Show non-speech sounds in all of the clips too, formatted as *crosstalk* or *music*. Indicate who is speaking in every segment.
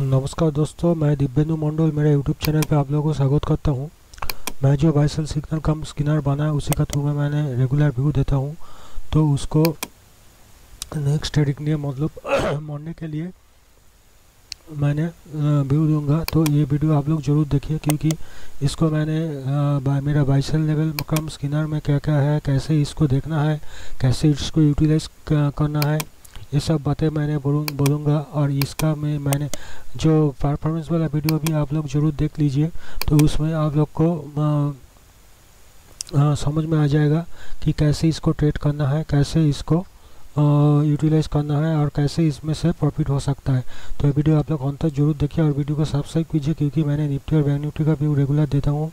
Speaker 1: नमस्कार दोस्तों मैं दिव्येंदु मंडल मेरे यूट्यूब चैनल पे आप लोगों को स्वागत करता हूँ। मैं जो बाइसल सिग्नल कम स्किनर बना है उसी का थ्रू में मैंने रेगुलर व्यू देता हूँ। तो उसको नेक्स्ट डे मतलब *clears throat* मोड़ने के लिए मैंने व्यू दूँगा। तो ये वीडियो आप लोग ज़रूर देखिए क्योंकि इसको मैंने बा, मेरा बाइसल लेवल कम स्किनर में क्या क्या है कैसे इसको देखना है कैसे इसको यूटिलाइज करना है। ये सब बातें मैंने बोलूँ बोलूँगा और इसका मैं मैंने जो परफॉर्मेंस वाला वीडियो भी आप लोग ज़रूर देख लीजिए तो उसमें आप लोग को आ, आ, समझ में आ जाएगा कि कैसे इसको ट्रेड करना है कैसे इसको यूटिलाइज करना है और कैसे इसमें से प्रॉफिट हो सकता है। तो ये वीडियो आप लोग अंत तक ज़रूर देखिए और वीडियो को सब्सक्राइब कीजिए क्योंकि मैंने निफ्टी और बैंक निफ्टी का व्यू रेगुलर देता हूँ।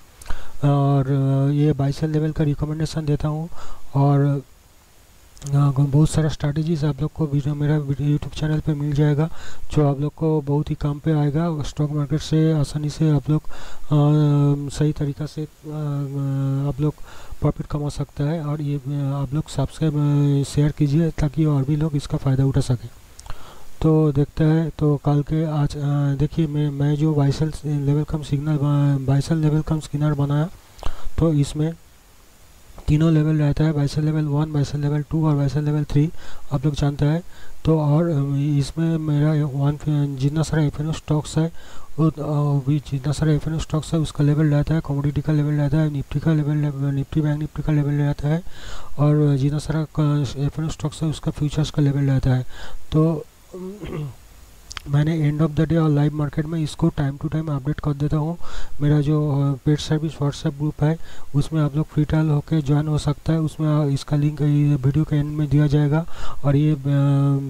Speaker 1: और ये बाईसल लेवल का रिकमेंडेशन देता हूँ और बहुत सारा स्ट्रैटेजीज आप लोग को वीडियो, मेरा यूट्यूब चैनल पे मिल जाएगा, जो आप लोग को बहुत ही काम पे आएगा। स्टॉक मार्केट से आसानी से आप लोग सही तरीक़ा से आप लोग प्रॉफिट कमा सकता है। और ये आप लोग सब्सक्राइब शेयर कीजिए, ताकि और भी लोग इसका फ़ायदा उठा सकें। तो देखते हैं तो कल के आज देखिए, मैं मैं जो buy sell level cum signal buy sell level cum scanner बनाया तो इसमें तीनों लेवल रहता है buy sell level one buy sell level two और बाइसल लेवल थ्री आप लोग जानते हैं। तो और इसमें मेरा वन जितना सारा एफ़ स्टॉक्स है भी जितना सारा एफ़ स्टॉक्स है, उसका लेवल रहता है कमोडिटी का लेवल रहता है निफ्टी का लेवल निफ्टी बैंक निफ्टी का लेवल रहता है, और जितना सारा एफ़ स्टॉक्स है, उसका फ्यूचर्स का लेवल रहता है। तो मैंने एंड ऑफ़ द डे और लाइव मार्केट में इसको टाइम टू टाइम अपडेट कर देता हूँ। मेरा जो पेड सर्विस व्हाट्सएप ग्रुप है, उसमें आप लोग फ्री ट्रायल होकर ज्वाइन हो सकता है। उसमें इसका लिंक वीडियो के एंड में दिया जाएगा। और ये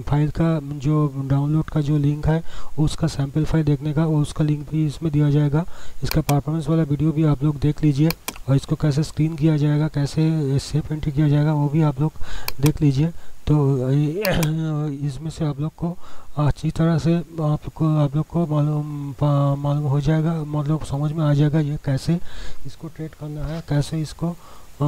Speaker 1: फ़ाइल का जो डाउनलोड का जो लिंक है, उसका सैंपल फ़ाइल देखने का, और उसका लिंक भी इसमें दिया जाएगा। इसका परफॉर्मेंस वाला वीडियो भी आप लोग देख लीजिए और इसको कैसे स्क्रीन किया जाएगा, कैसे सेफ़ एंट्री किया जाएगा, वो भी आप लोग देख लीजिए। तो इसमें से आप लोग को अच्छी तरह से आपको आप लोग को मालूम मालूम हो जाएगा मतलब समझ में आ जाएगा ये कैसे इसको ट्रेड करना है कैसे इसको आ,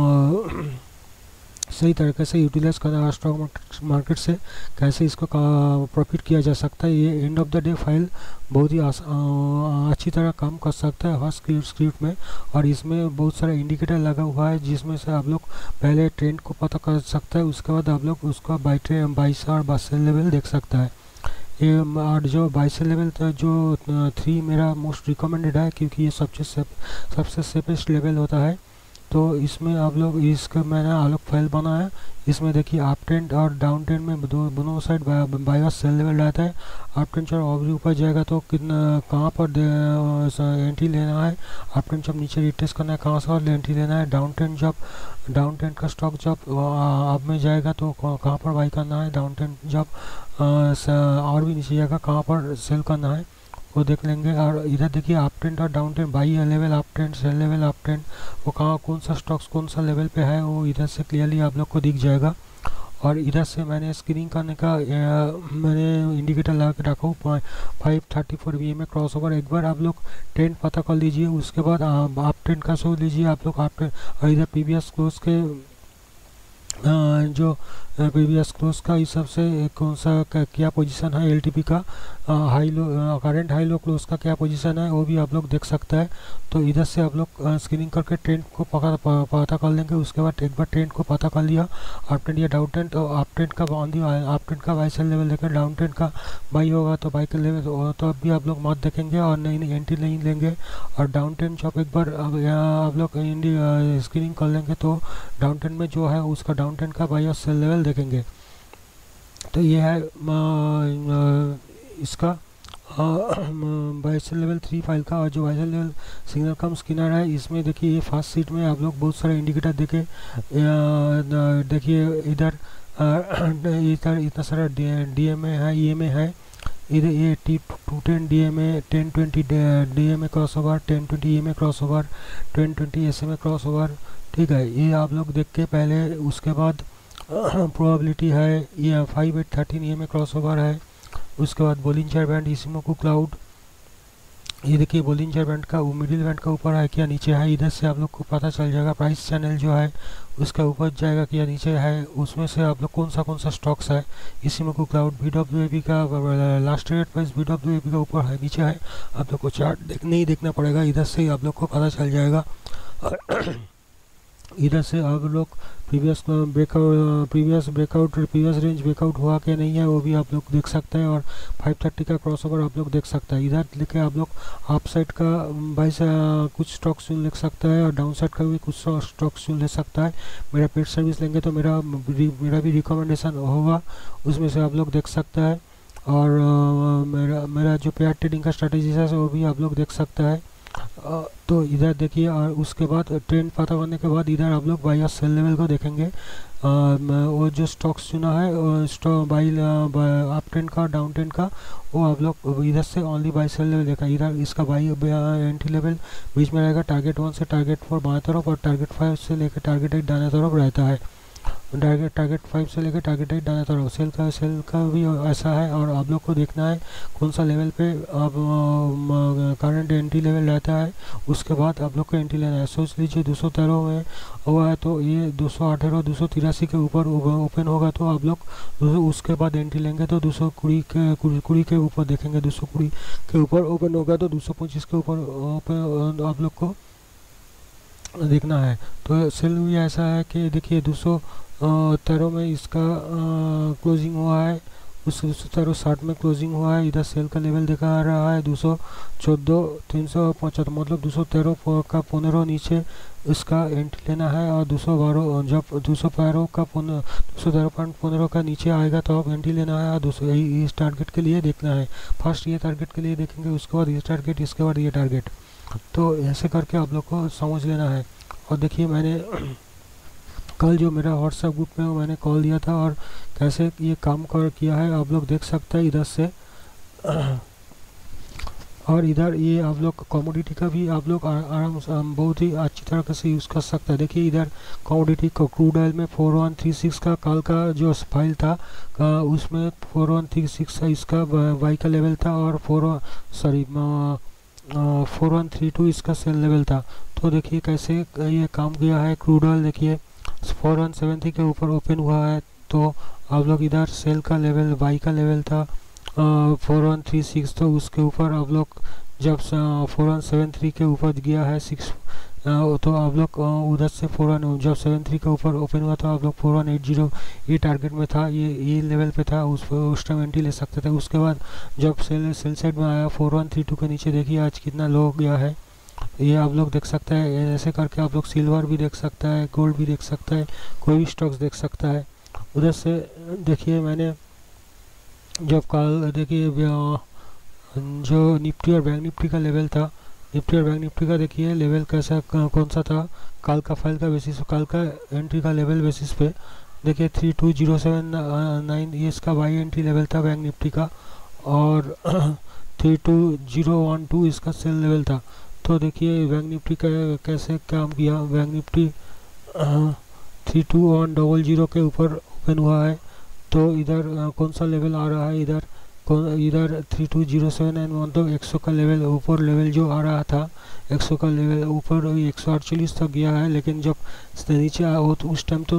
Speaker 1: सही तरीके से यूटिलाइज करना है स्टॉक मार्केट से, कैसे इसको प्रॉफिट किया जा सकता है, ये end of the day file बहुत ही अच्छी तरह काम कर सकता है हर स्क्रिप्ट स्क्रिप्ट में, और इसमें बहुत सारा इंडिकेटर लगा हुआ है, जिसमें से आप लोग पहले ट्रेंड को पता कर सकते हैं, उसके बाद आप लोग उसका बाई ट्रेन बाईस और बाईस लेवल देख सकता है। ये, और जो बाईस लेवल जो थ्री मेरा मोस्ट रिकमेंडेड है, क्योंकि ये सबसे सबसे सेफेस्ट लेवल होता है। तो इसमें आप लोग, इसका मैंने अलग फ़ाइल बनाया। इसमें देखिए आप ट्रेंड और डाउन ट्रेंड में दो, दोनों साइड बाईस सेल लेवल रहता है। आप ट्रेंड जब और भी ऊपर जाएगा तो कितना, कहाँ पर एंट्री लेना है। आप ट्रेंड जब नीचे रिटेस्ट करना है, कहाँ से और एंट्री लेना है। डाउन ट्रेंड जब डाउन ट्रेंड का स्टॉक जब आप में जाएगा तो कहाँ पर बाई करना है। डाउन ट्रेंड जब और भी नीचे जाएगा, कहाँ पर सेल करना है। वो देख लेंगे। और इधर देखिए अप ट्रेंड और down trend buy level up trend sell level up trend वो कहाँ, कौन सा स्टॉक्स कौन सा लेवल पे है, वो इधर से क्लियरली आप लोग को दिख जाएगा। और इधर से मैंने स्क्रीनिंग करने का मैंने इंडिकेटर लगा के रखा हूँ फाइव थर्टी फोर वी में क्रॉस ओवर एक बार आप लोग ट्रेंड पता कर लीजिए, उसके बाद आप ट्रेंड का शो लीजिए। आप लोग आप और इधर पी वी एस के जो प्रीवियस क्लोज का हिसाब से कौन सा क्या पोजीशन है एलटीपी का? High low current high low close का क्या पोजीशन है, वो भी आप लोग देख सकते हैं। तो इधर से आप लोग स्क्रीनिंग करके ट्रेंड को पका पता कर लेंगे। उसके बाद एक बार ट्रेंड को पता कर लिया। अप ट्रेंड या डाउन ट्रेंड तो अप ट्रेंड का ऑन अप ट्रेंड का बाई सेल लेवल लेकर डाउन ट्रेंड का बाई होगा तो बाई का लेवल तो अब भी आप लोग मत देखेंगे और नहीं एंट्री नहीं लेंगे। और डाउन ट्रेंड जब एक बार आप लोग स्क्रीनिंग कर लेंगे तो डाउन ट्रेंड में जो है, उसका डाउन ट्रेंड का बाई और सेल लेवल देखेंगे। तो ये है इसका। बाइसल लेवल थ्री फ़ाइल का और जो buy sell level signal cum scanner है, इसमें देखिए, ये फ़र्स्ट सीट में आप लोग बहुत सारे इंडिकेटर देखे। देखिए, इधर *clears throat* इधर इतना सारा डी एम ए है ई एम ए है। इधर ये T two ten D M A ten twenty D M A cross over ten twenty E M A cross over ten twenty S M A cross over ठीक है। ये आप लोग देख के पहले, उसके बाद *coughs* प्रोबेबिलिटी है, ये फाइव एट थर्टीन ये में क्रॉस ओवर है। उसके बाद बोलिंचर बैंड इसमोको क्लाउड ये देखिए बोलिंजर बैंड का वो मिडिल बैंड का ऊपर है क्या नीचे है, इधर से आप लोग को पता चल जाएगा प्राइस चैनल जो है, उसका ऊपर जाएगा क्या नीचे है, उसमें से आप लोग कौन सा कौन सा स्टॉक्स है। इसी cloud V W A P का last rate price V W A P का ऊपर है, नीचे है। आप लोग को चार्ट देख, नहीं देखना पड़ेगा, इधर से ही आप लोग को पता चल जाएगा। इधर से आप लोग previous breakout previous breakout previous range breakout हुआ क्या नहीं है, वो भी आप लोग देख सकते हैं और 530 का क्रॉसओवर आप लोग देख सकते हैं। इधर लेके आप लोग अप साइड का बाई से कुछ स्टॉक चुन ले सकता है और डाउन साइड का भी कुछ स्टॉक चुन ले सकता है। मेरा पेड सर्विस लेंगे तो मेरा मेरा भी रिकमेंडेशन होगा, उसमें से आप लोग देख सकते हैं। और मेरा मेरा जो पेयर ट्रेडिंग का स्ट्रेटेजी है, वो भी आप लोग देख सकते हैं। तो इधर देखिए और उसके बाद ट्रेंड पता करने के बाद इधर आप लोग बाई और सेल लेवल को देखेंगे। वो जो स्टॉक्स चुना है स्टॉक बाई अप ट्रेंड का, डाउन ट्रेंड का, वो आप लोग इधर से ओनली बाई सेल लेवल देखा। इधर इसका बाई एंट्री लेवल बीच में रहेगा टारगेट वन से टारगेट फोर बाएँ तरफ़ और टारगेट फाइव से लेकर टारगेट एट दाएँ तरफ़ रहता है। टारगेट टारगेट फाइव से लेकर टारगेट एट डाला तरफ़ सेल का सेल का भी ऐसा है और आप लोग को देखना है कौन सा लेवल पे आप करंट एंट्री लेवल रहता है। उसके बाद आप लोग को एंट्री लेना है। सोच लीजिए दो सौ तेरह में हुआ है तो ये दो सौ अठारह दो सौ तिरासी के ऊपर ओपन होगा तो आप लोग उसके बाद एंट्री लेंगे तो दो सौ कुड़ी के कुड़ी के ऊपर देखेंगे। दो सौ कुड़ी के ऊपर ओपन होगा तो दो सौ पच्चीस के ऊपर आप लोग को देखना है। तो सेल भी ऐसा है कि देखिए दो सौ तेरह में इसका क्लोजिंग हुआ है। उस दो सौ तेरह साठ में क्लोजिंग हुआ है। इधर सेल का लेवल देखा आ रहा है दो सौ चौदह, तीन सौ पचहत्तर मतलब दो सौ तेरह का पंद्रह नीचे इसका एंट्री लेना है और दो सौ बारह जब दो सौ बारह का दो सौ तेरह पॉइंट पंद्रह का नीचे आएगा तो आप एंट्री लेना है और दो सौ इस टारगेट के लिए देखना है। फ़र्स्ट ये टारगेट के लिए देखेंगे, उसके बाद ये टारगेट इसके बाद ये टारगेट तो ऐसे करके आप लोग को समझ लेना है। और देखिए, मैंने *clears throat* कल जो मेरा व्हाट्सएप ग्रुप में मैंने कॉल दिया था और कैसे ये काम कर, किया है, आप लोग देख सकते हैं इधर से। *clears throat* और इधर ये आप लोग कॉमोडिटी का भी आप लोग आराम बहुत ही अच्छी तरह से यूज़ कर सकते हैं। देखिए, इधर कॉमोडिटी को क्रूड ऑयल में फोर वन थ्री सिक्स का कल का जो फ़ाइल था उसमें फोर वन थ्री सिक्स इसका वाई का लेवल था और four sorry four one three two इसका सेल लेवल था। तो देखिए कैसे ये काम किया है क्रूड ऑयल देखिए, फोर वन थ्री के ऊपर ओपन हुआ है। तो आप लोग इधर सेल का लेवल बाई का लेवल था। फोर वन थ्री सिक्स तो उसके ऊपर आप लोग जब फोर वन सेवन थ्री के ऊपर गया है, सिक्स तो आप लोग उधर से फोर वन, जब सेवन थ्री के ऊपर ओपन हुआ तो आप लोग फोर वन एट ज़ीरो, ये टारगेट में था, ये ये लेवल पे था, उस उस टाइम एंट्री ले सकते थे। उसके बाद जब सेल सेल साइड में आया फोर वन थ्री टू के नीचे, देखिए आज कितना लो गया है। ये आप लोग देख सकते हैं ऐसे करके आप लोग सिल्वर भी देख सकता है गोल्ड भी देख सकता है, कोई भी स्टॉक्स देख सकता है। उधर से, देखिए मैंने जब कल, देखिए जो निफ्टी और बैंक निफ्टी का लेवल था निफ्टी और बैंक निफ्टी का देखिए लेवल कैसा कौन सा था? कल का फ़ाइल का बेसिस कल का एंट्री का लेवल बेसिस पे। देखिए three two zero seven nine ये इसका वाई एंट्री लेवल था बैंक निफ्टी का। और three two zero one two इसका सेल लेवल था। तो देखिए, बैंक निफ्टी का, कैसे काम किया? Bank Nifty three two one double zero के ऊपर ओपन हुआ है। तो इधर कौन सा लेवल आ रहा है इधर? इधर three two zero seven nine one तो एक सौ का लेवल ऊपर लेवल जो आ रहा था, एक सौ का लेवल ऊपर एक सौ तक गया है, लेकिन जब नीचे आया हो तो उस टाइम तो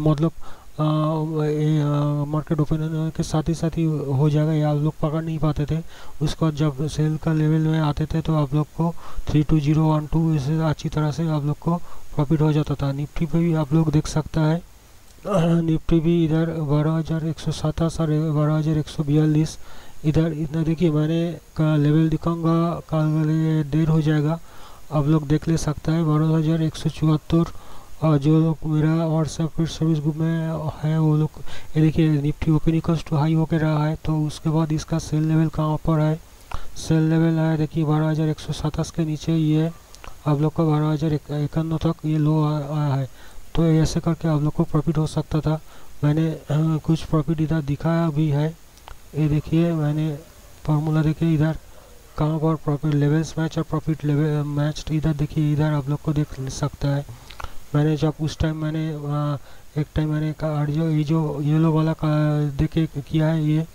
Speaker 1: मतलब मार्केट ओपन होने के साथ ही साथ ही हो जाएगा, या आप लोग पकड़ नहीं पाते थे। उसके बाद जब सेल का लेवल में आते थे तो आप लोग को three two zero one two इसे अच्छी तरह से आप लोग को प्रॉफिट हो जाता था। निफ्टी पे भी आप लोग देख सकता है निफ्टी भी इधर बारह हज़ार एक सौ सतास और बारह हज़ार एक सौ बयालीस। इधर इतना देखिए, मैंने का लेवल दिखाऊँगा, कल देर हो जाएगा। आप लोग देख ले सकता है, बारह हज़ार एक सौ चौहत्तर। और जो लोग मेरा व्हाट्सएप पर सर्विस ग्रुप में है, वो लोग, ये देखिए Nifty open equals to high होकर रहा है तो उसके बाद इसका सेल लेवल कहाँ पर है? सेल लेवल है, देखिए, बारह हज़ार एक सौ सतास के नीचे ये आप लोग का बारह हज़ार इक्यानवे तक ये लो आया है। तो ऐसे करके आप लोग को प्रॉफिट हो सकता था। मैंने कुछ प्रॉफिट इधर दिखाया भी है। ये देखिए मैंने फार्मूला देखिए इधर। कहाँ पर प्रॉफिट लेवल्स मैच और प्रॉफिट लेवल मैच इधर देखिए इधर आप लोग को देख सकता है। मैंने जब उस टाइम मैंने एक टाइम मैंने कहा जो ये जो येलो वाला देखे किया है ये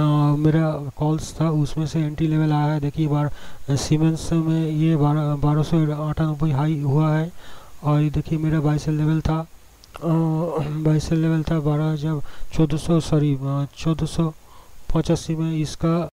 Speaker 1: आ, मेरा कॉल्स था उसमें से एंट्री लेवल आया है। देखिए बार सीमेंस में ये बारह बारह सौ हाई हुआ है। और ये देखिए मेरा बाइसल लेवल था। बाइसल लेवल था बारह हज़ार चौदह सौ, सॉरी चौदह सौ पचासी में इसका